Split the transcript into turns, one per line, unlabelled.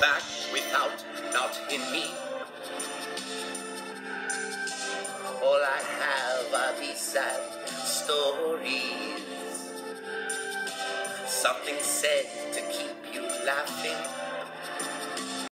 back without, not in me. All I have are these sad stories. Something said to keep you laughing